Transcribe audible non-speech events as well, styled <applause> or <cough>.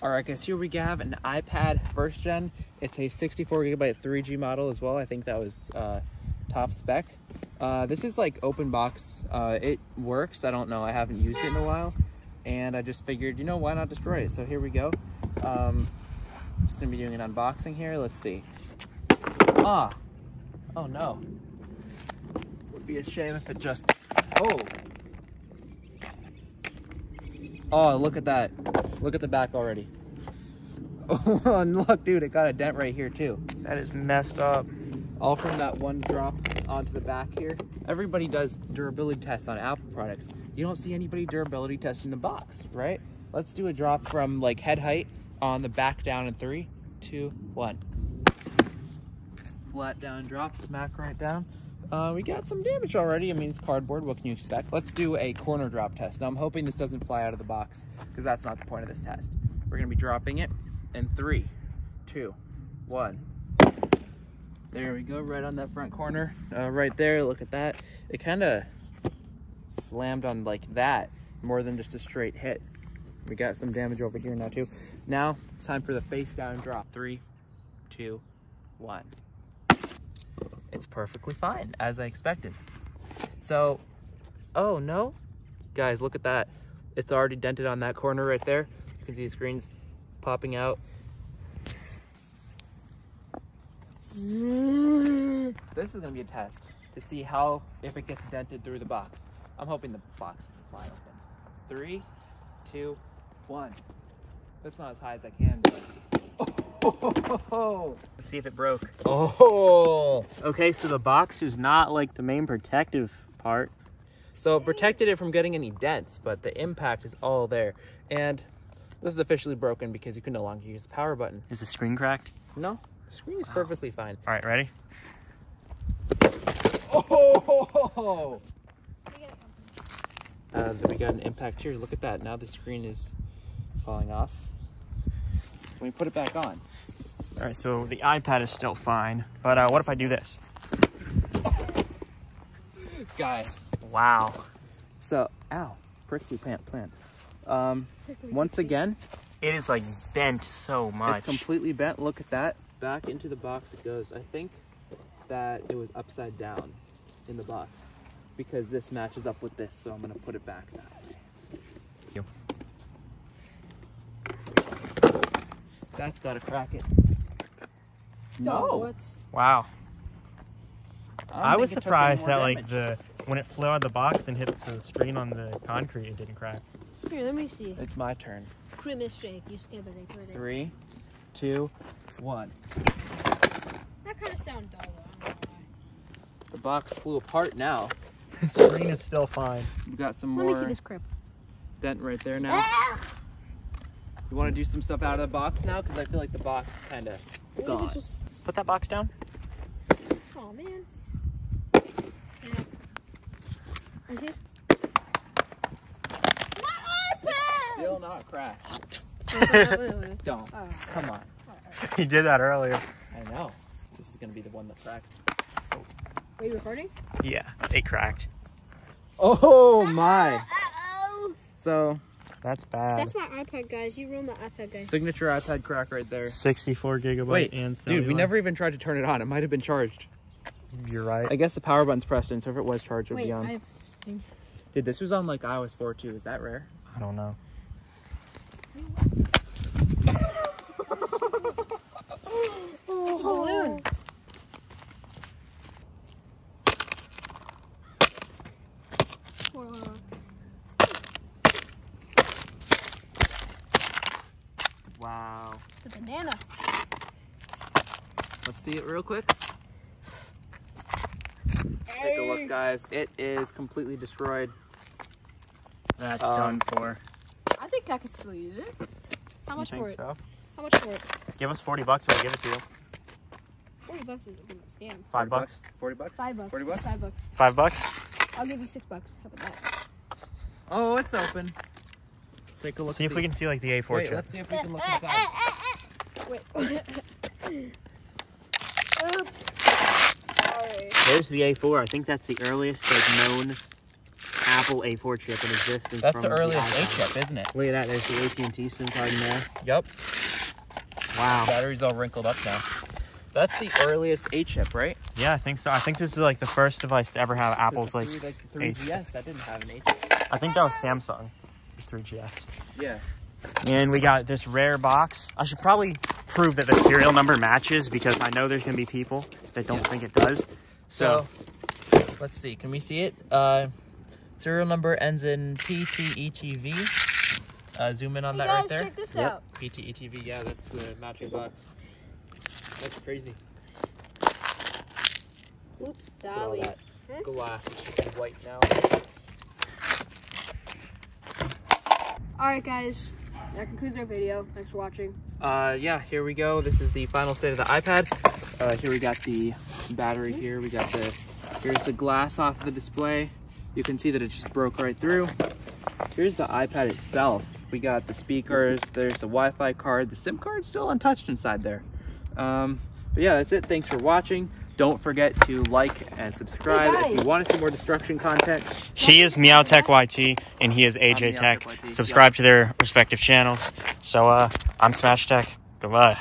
All right, guys, here we have an iPad first gen. It's a 64 gigabyte 3G model as well. I think that was uh, top spec. Uh, this is like open box. Uh, it works. I don't know. I haven't used it in a while. And I just figured, you know, why not destroy it? So here we go. Um, just gonna be doing an unboxing here. Let's see. Ah, oh no. Would be a shame if it just, oh. Oh, look at that. Look at the back already. Oh, <laughs> and look, dude, it got a dent right here too. That is messed up. All from that one drop onto the back here. Everybody does durability tests on Apple products. You don't see anybody durability testing the box, right? Let's do a drop from like head height on the back down in three, two, one. Flat down drop, smack right down. Uh, we got some damage already. I mean, it's cardboard. What can you expect? Let's do a corner drop test. Now, I'm hoping this doesn't fly out of the box because that's not the point of this test. We're going to be dropping it in three, two, one. There we go, right on that front corner. Uh, right there, look at that. It kind of slammed on like that more than just a straight hit. We got some damage over here now too. Now, time for the face down drop. Three, two, one. It's perfectly fine, as I expected. So, oh no. Guys, look at that. It's already dented on that corner right there. You can see the screens popping out. This is gonna be a test to see how, if it gets dented through the box. I'm hoping the box doesn't fly open. Three, two, one. That's not as high as I can, but. Oh, Let's see if it broke. oh. Okay, so the box is not like the main protective part. So it protected it from getting any dents, but the impact is all there. And this is officially broken because you can no longer use the power button. Is the screen cracked? No, the screen is perfectly fine. All right, ready? Oh! Uh, we got an impact here. Look at that. Now the screen is falling off. Can we put it back on? All right, so the iPad is still fine, but uh, what if I do this? Guys. Wow. So, ow, prickly plant, plant. Um, once again, It is like bent so much. it's completely bent. Look at that. Back into the box it goes. I think that it was upside down in the box because this matches up with this, so I'm gonna put it back that way. That's gotta crack it. Dog, No, what? wow. don't I was think it took any surprised more that like the when it flew out of the box and hit the screen on the concrete, it didn't crack. Here, let me see. It's my turn. Christmas shake. You skip it. Three, two, one. That kind of sound dull. Though. I don't know why. The box flew apart now. <laughs> The screen is still fine. We've got some more. Let me see this crib. dent right there now. Ah! You want to do some stuff out of the box now? Because I feel like the box is kind of gone. just? Put that box down. Oh man. Yeah. Is this? My iPad. Still not wait. <laughs> Don't. Oh. Come on. he did that earlier. I know. This is going to be the one that cracks. Oh. Are you recording? Yeah, it cracked. Oh my. Uh-oh. So, That's bad. That's my iPad, guys. You ruined my iPad, guys. signature iPad crack right there. 64 gigabyte Wait, and dude, we never even tried to turn it on. It might have been charged. You're right. I guess the power button's pressed in, so if it was charged, it would Wait, be on. I have... Dude, this was on like iOS 4 too. Is that rare? I don't know. It's a balloon. Hold on, hold on. Wow. It's a banana. Let's see it real quick. Take a look, guys. It is completely destroyed. That's Um, done for. I think I could still use it. How You much for it? so? How much for it? Give us 40 bucks, I'll give it to you. Forty bucks is a good scam. Five bucks. 40 bucks? Five bucks. 40 bucks? Five bucks. Five bucks? I'll give you six bucks. How about that? Oh, it's open. Let's take a look. See at if we can see like the A4 Wait, chip. let's see if we can look inside. <laughs> Wait. <laughs> Oops. Sorry. There's the A4. I think that's the earliest like known Apple A4 chip in existence. That's the earliest iPhone. A chip, isn't it? Look at that. There's the AT&T SIM card in there. Yep. Wow. Battery's all wrinkled up now. That's the earliest A chip, right? Yeah, I think so. I think this is like the first device to ever have Apple's like. the H. 3GS that didn't have an A chip. I think that was Samsung, the 3GS. Yeah. And we got this rare box. I should probably prove that the serial number matches because I know there's gonna be people that don't Yeah. think it does. So, So, let's see. Can we see it? Uh, serial number ends in PTETV. Uh, zoom in on Hey that guys, right there. check this Yep. out. PTETV. Yeah, that's the matching box. That's crazy. Oops, Look sorry. that Hmm? glass is just white now. Alright guys, that concludes our video. Thanks for watching. Uh, yeah, here we go. This is the final state of the iPad. Uh, here we got the battery here. We got the, here's the glass off the display. You can see that it just broke right through. Here's the iPad itself. We got the speakers, there's the Wi-Fi card. The SIM card's still untouched inside there. Um, but yeah, that's it. Thanks for watching. Don't forget to like and subscribe Hey, if you want to see more destruction content. he is Meowtech YT and he is AJ Meowtech Tech. YT, Subscribe to their respective channels. So, uh, I'm Smash Tech. Goodbye.